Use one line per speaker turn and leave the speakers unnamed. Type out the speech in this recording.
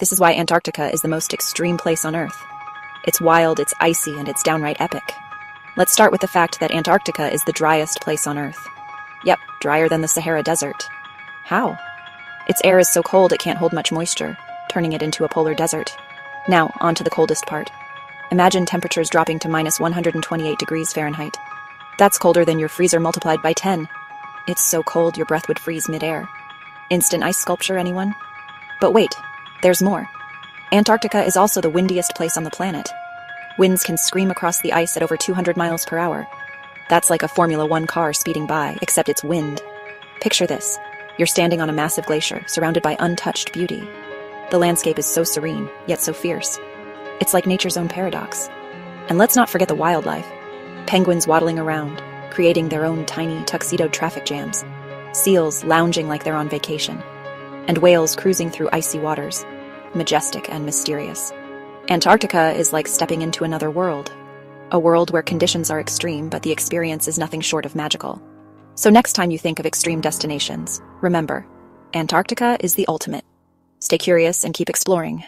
This is why Antarctica is the most extreme place on Earth. It's wild, it's icy, and it's downright epic. Let's start with the fact that Antarctica is the driest place on Earth. Yep, drier than the Sahara Desert. How? Its air is so cold it can't hold much moisture, turning it into a polar desert. Now, on to the coldest part. Imagine temperatures dropping to minus 128 degrees Fahrenheit. That's colder than your freezer multiplied by 10. It's so cold your breath would freeze midair. Instant ice sculpture, anyone? But wait, there's more. Antarctica is also the windiest place on the planet. Winds can scream across the ice at over 200 miles per hour. That's like a Formula One car speeding by, except it's wind. Picture this you're standing on a massive glacier, surrounded by untouched beauty. The landscape is so serene, yet so fierce. It's like nature's own paradox. And let's not forget the wildlife penguins waddling around, creating their own tiny tuxedoed traffic jams, seals lounging like they're on vacation, and whales cruising through icy waters, majestic and mysterious. Antarctica is like stepping into another world, a world where conditions are extreme, but the experience is nothing short of magical. So, next time you think of extreme destinations, remember Antarctica is the ultimate. Stay curious and keep exploring.